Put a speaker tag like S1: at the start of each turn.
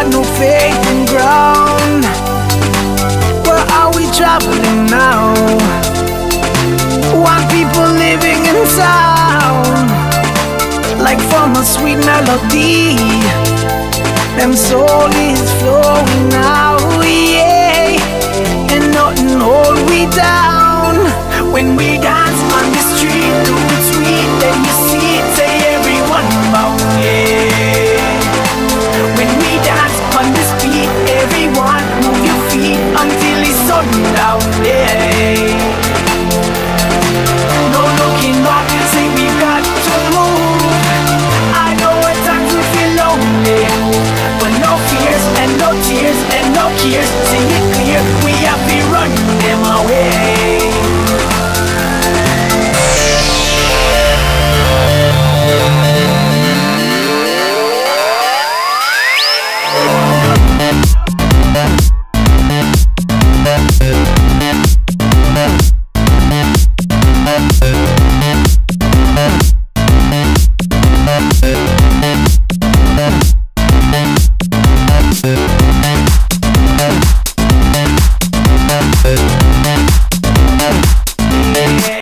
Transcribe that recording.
S1: we got no faith in ground. Where are we traveling now? One people living in sound, like from a sweet melody. Them soul is flowing now, yeah, and nothing hold we down. clear, see it clear, we have to run them away.